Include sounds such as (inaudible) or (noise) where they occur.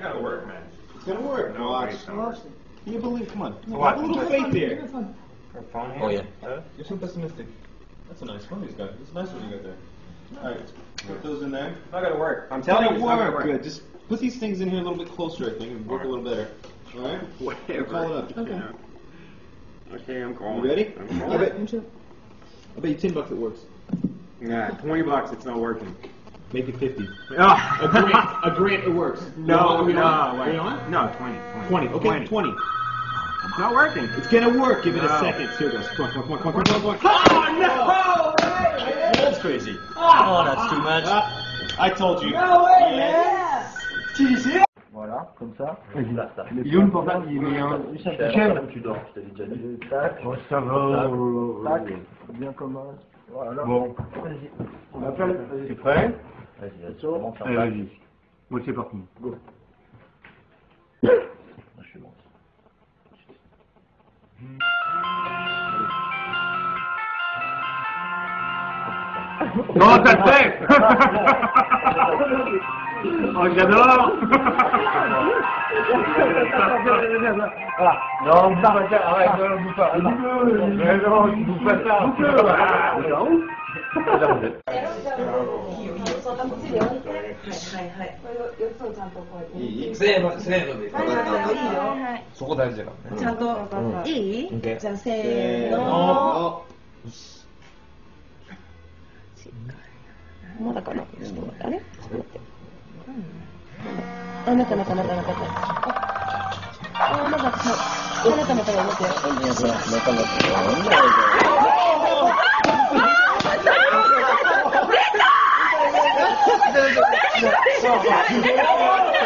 I gonna work, man. It's gonna work. No, Watch. it's not working. You believe? Come on. What? Have a little faith there. Her phone Oh, yeah. Huh? You're so pessimistic. That's a nice one he's got. It's a nice one you got there. All right, put those in there. It's Not gonna work. I'm It's telling you, gonna it's not gonna work. work. Good. Just put these things in here a little bit closer, I think, and work a little better. All right. Whatever. Call it up. Okay. Okay, I'm calling. You ready? I'm I calling. bet, I bet you ten bucks it works. Nah, 20 bucks, it's not working. Make it fifty. Ah. (laughs) A grant. A grant. It works. No, we no, on? wait. We on? No, 20. 20. Okay, 20. It's not working. It's gonna work. Give it a second. Here it goes. Come on, come on, come on, come on, come on. Oh, no! That's crazy. Oh, that's too much. Ah, I told you. No way, man! Voilà, comme ça. Il est où le portable Il est meilleur. Michel, tu dors, je t'avais déjà dit. Tac. Oh, ça va. Tac. Bien commence. Voilà. Bon. Vas-y. On appelle. Tu es prêt Vas-y, vas-y. Allez, vas-y. Bon, c'est parti. Go. Je suis bon. Oh, ça le fait (laughs) ¡Oiganó! No, no, arrête, non, Mais non, vous faites ça. Non. いいせーの、せーので。そこ大事だからね。ちゃんと、いいじゃあせーの。の。まだかな？ちょっと待って、あれちょっと待って。あ、なったなったなったなった。あ、まだ、はい。あなたまたやめて。あ